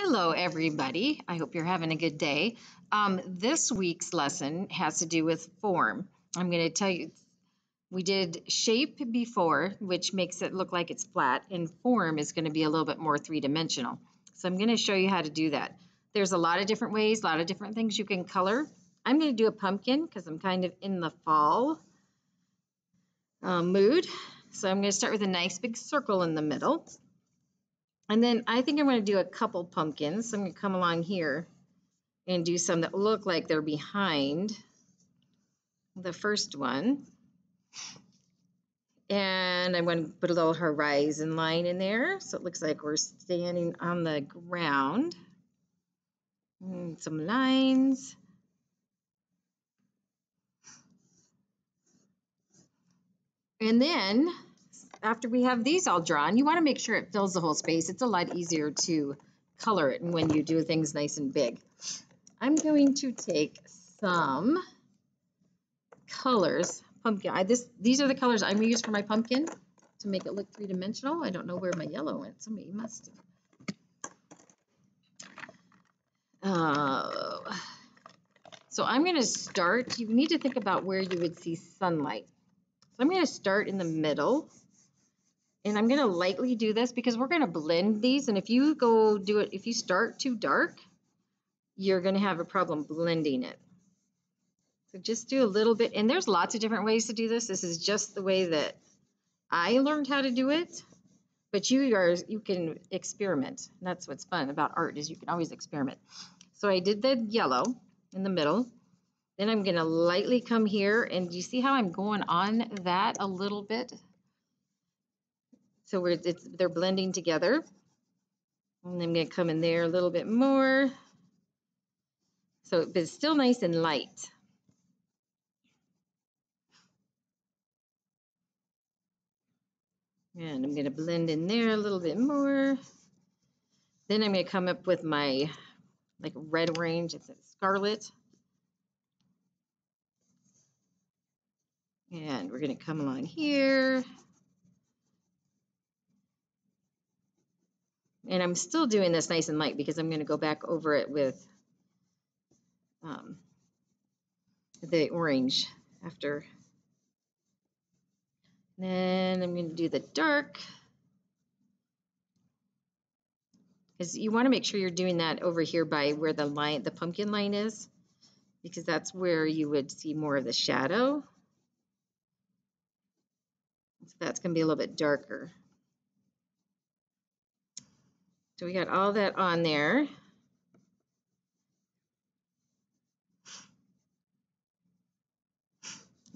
Hello, everybody. I hope you're having a good day. Um, this week's lesson has to do with form. I'm going to tell you, we did shape before, which makes it look like it's flat, and form is going to be a little bit more three-dimensional. So I'm going to show you how to do that. There's a lot of different ways, a lot of different things you can color. I'm going to do a pumpkin because I'm kind of in the fall uh, mood. So I'm going to start with a nice big circle in the middle. And then I think I'm going to do a couple pumpkins. So I'm going to come along here and do some that look like they're behind the first one. And I'm going to put a little horizon line in there so it looks like we're standing on the ground. And some lines. And then after we have these all drawn, you want to make sure it fills the whole space. It's a lot easier to color it when you do things nice and big. I'm going to take some colors. Pumpkin. I, this, these are the colors I'm going to use for my pumpkin to make it look three-dimensional. I don't know where my yellow went. Somebody must have. Uh, so I'm going to start. You need to think about where you would see sunlight. So I'm going to start in the middle and I'm going to lightly do this because we're going to blend these. And if you go do it, if you start too dark, you're going to have a problem blending it. So just do a little bit. And there's lots of different ways to do this. This is just the way that I learned how to do it. But you are you can experiment. That's what's fun about art is you can always experiment. So I did the yellow in the middle. Then I'm going to lightly come here. And do you see how I'm going on that a little bit? So we're, they're blending together. And I'm going to come in there a little bit more. So, but it's still nice and light. And I'm going to blend in there a little bit more. Then I'm going to come up with my like red orange, it's a scarlet. And we're going to come along here. And I'm still doing this nice and light because I'm going to go back over it with um, the orange after. Then I'm going to do the dark. Because you want to make sure you're doing that over here by where the line, the pumpkin line is, because that's where you would see more of the shadow. So that's going to be a little bit darker. So we got all that on there.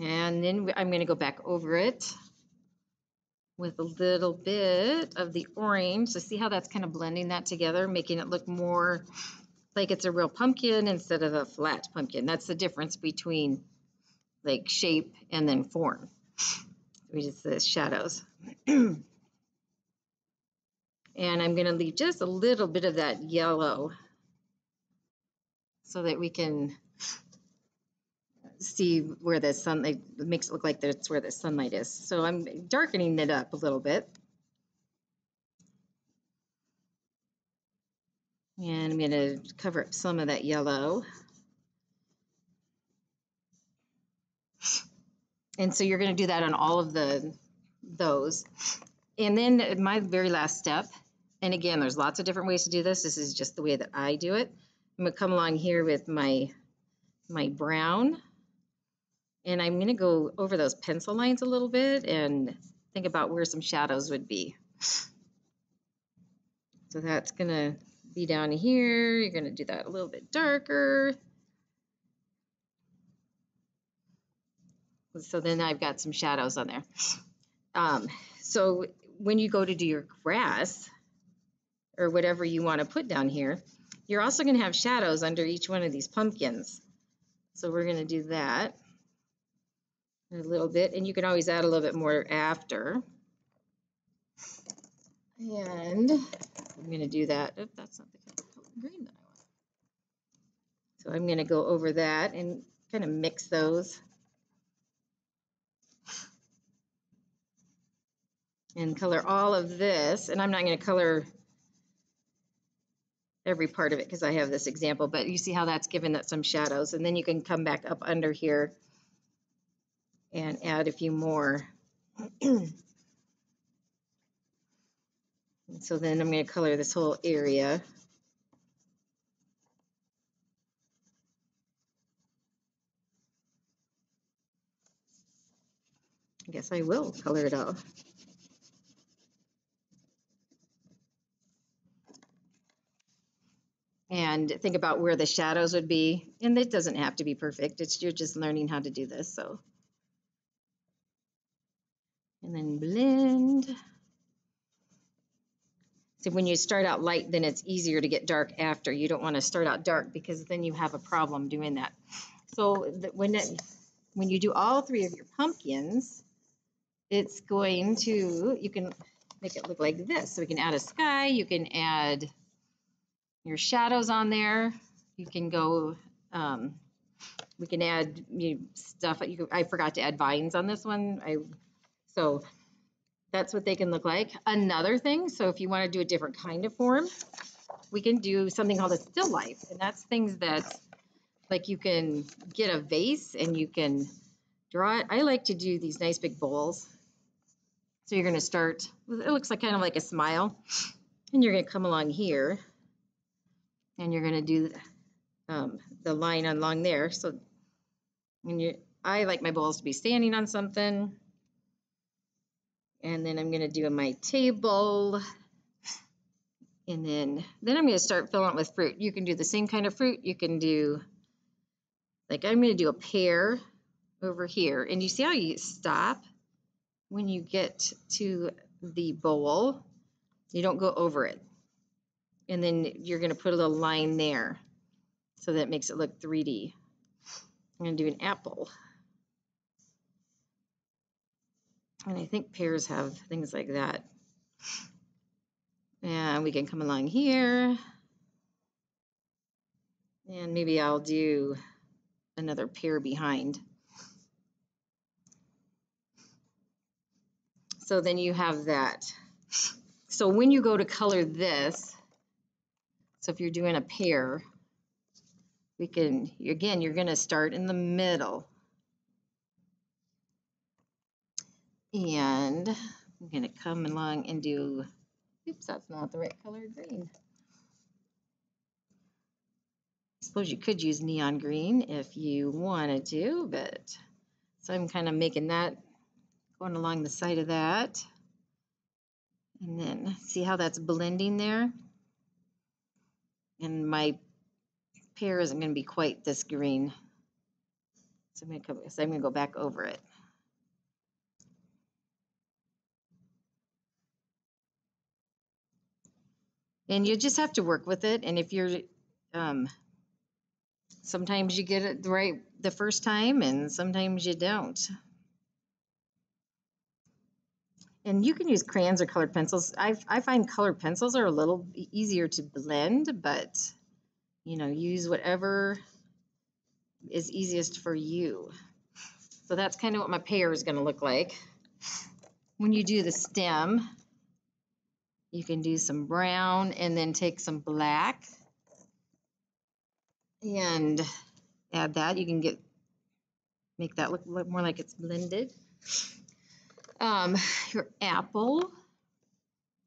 And then I'm going to go back over it with a little bit of the orange. So see how that's kind of blending that together, making it look more like it's a real pumpkin instead of a flat pumpkin. That's the difference between like shape and then form. We just the shadows. And I'm going to leave just a little bit of that yellow so that we can see where the sunlight makes it look like that's where the sunlight is. So I'm darkening it up a little bit. And I'm going to cover up some of that yellow. And so you're going to do that on all of the those. And then my very last step and again, there's lots of different ways to do this. This is just the way that I do it. I'm gonna come along here with my, my brown and I'm gonna go over those pencil lines a little bit and think about where some shadows would be. So that's gonna be down here. You're gonna do that a little bit darker. So then I've got some shadows on there. Um, so when you go to do your grass, or whatever you want to put down here. You're also going to have shadows under each one of these pumpkins. So we're going to do that a little bit, and you can always add a little bit more after. And I'm going to do that. That's not the color green that I want. So I'm going to go over that and kind of mix those. And color all of this, and I'm not going to color every part of it because I have this example, but you see how that's given that some shadows. And then you can come back up under here and add a few more. so then I'm going to color this whole area. I guess I will color it all. And think about where the shadows would be. And it doesn't have to be perfect. It's you're just learning how to do this. So, and then blend. So when you start out light, then it's easier to get dark after. You don't want to start out dark because then you have a problem doing that. So when it, when you do all three of your pumpkins, it's going to, you can make it look like this. So we can add a sky, you can add your shadows on there. You can go, um, we can add you stuff. You, I forgot to add vines on this one. I So that's what they can look like. Another thing, so if you want to do a different kind of form, we can do something called a still life. And that's things that, like you can get a vase and you can draw it. I like to do these nice big bowls so you're going to start, it looks like kind of like a smile. And you're going to come along here and you're going to do um, the line along there. So when you, I like my bowls to be standing on something. And then I'm going to do my table. And then, then I'm going to start filling it with fruit. You can do the same kind of fruit. You can do, like I'm going to do a pear over here. And you see how you stop? when you get to the bowl, you don't go over it. And then you're going to put a little line there so that makes it look 3D. I'm going to do an apple. And I think pears have things like that. And we can come along here. And maybe I'll do another pear behind. So then you have that. So when you go to color this, so if you're doing a pear, we can, again, you're going to start in the middle. And I'm going to come along and do, oops, that's not the right color green. I suppose you could use neon green if you wanted to, but so I'm kind of making that going along the side of that. And then see how that's blending there? And my pear isn't going to be quite this green. So I'm going to come, so I'm going to go back over it. And you just have to work with it. And if you're, um, sometimes you get it right the first time and sometimes you don't. And you can use crayons or colored pencils. I, I find colored pencils are a little easier to blend, but you know, use whatever is easiest for you. So that's kind of what my pear is going to look like. When you do the stem, you can do some brown and then take some black and add that. You can get make that look more like it's blended. Um, your apple.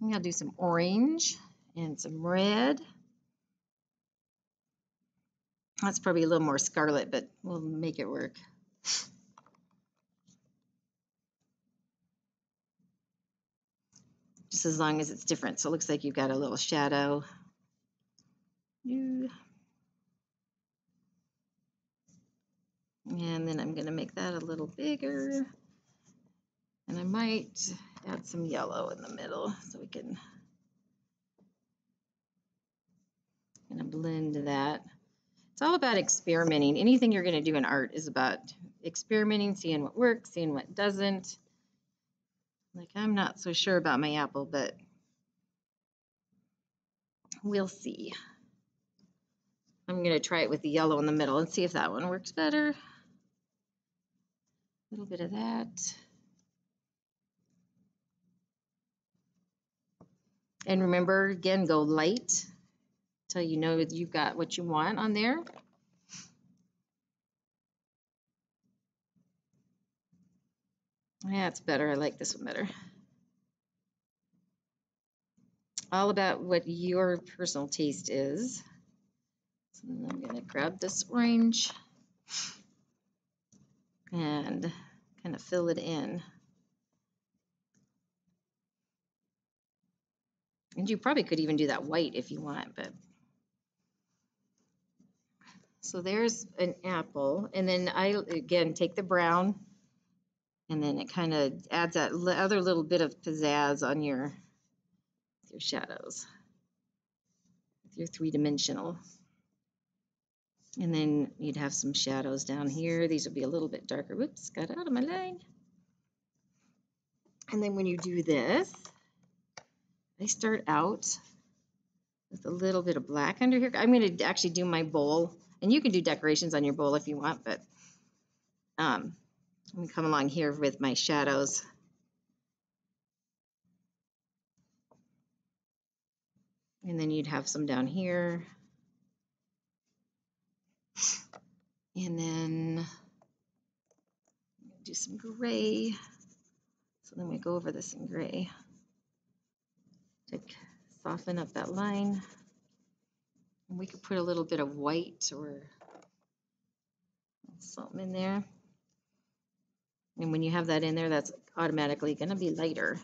I'm going to do some orange and some red. That's probably a little more scarlet, but we'll make it work. Just as long as it's different. So it looks like you've got a little shadow. And then I'm going to make that a little bigger. And I might add some yellow in the middle so we can kind of blend that. It's all about experimenting. Anything you're going to do in art is about experimenting, seeing what works, seeing what doesn't. Like, I'm not so sure about my apple, but we'll see. I'm going to try it with the yellow in the middle and see if that one works better. A little bit of that. And remember, again, go light till you know that you've got what you want on there. Yeah, it's better. I like this one better. All about what your personal taste is. So I'm going to grab this orange and kind of fill it in. And you probably could even do that white if you want, but. So there's an apple, and then I, again, take the brown, and then it kind of adds that other little bit of pizzazz on your, your shadows. Your three-dimensional. And then you'd have some shadows down here. These will be a little bit darker. Whoops, got out of my line. And then when you do this, I start out with a little bit of black under here. I'm going to actually do my bowl, and you can do decorations on your bowl if you want, but um, I'm going to come along here with my shadows. And then you'd have some down here. And then do some gray. So then we go over this in gray to soften up that line. And we could put a little bit of white or something in there. And when you have that in there, that's automatically going to be lighter.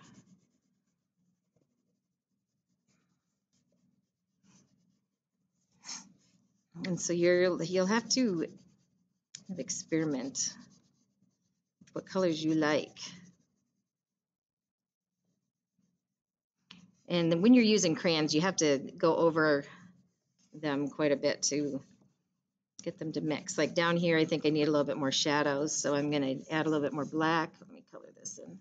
And so you're, you'll have to experiment with what colors you like. And then when you're using crayons, you have to go over them quite a bit to get them to mix. Like down here, I think I need a little bit more shadows, so I'm going to add a little bit more black. Let me color this in.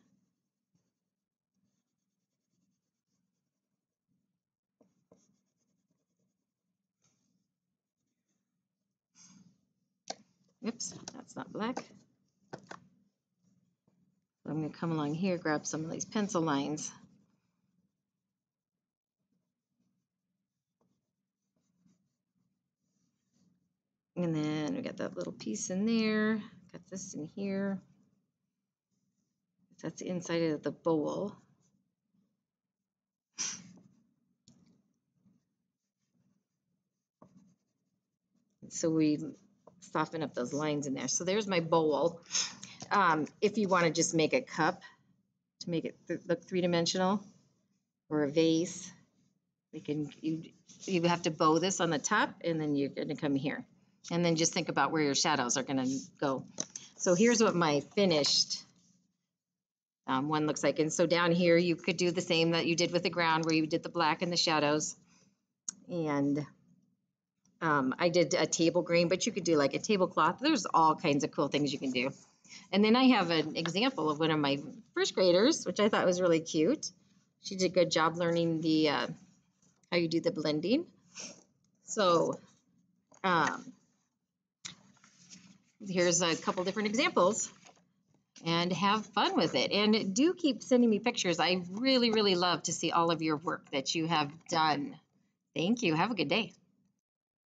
Oops, that's not black. I'm going to come along here, grab some of these pencil lines. And then we got that little piece in there, got this in here. That's inside of the bowl. So we soften up those lines in there. So there's my bowl. Um, if you want to just make a cup to make it th look three-dimensional or a vase, we can you you have to bow this on the top and then you're going to come here. And then just think about where your shadows are going to go. So here's what my finished um, one looks like. And so down here, you could do the same that you did with the ground where you did the black and the shadows. And um, I did a table green, but you could do like a tablecloth. There's all kinds of cool things you can do. And then I have an example of one of my first graders, which I thought was really cute. She did a good job learning the uh, how you do the blending. So um, here's a couple different examples and have fun with it. And do keep sending me pictures. I really, really love to see all of your work that you have done. Thank you. Have a good day.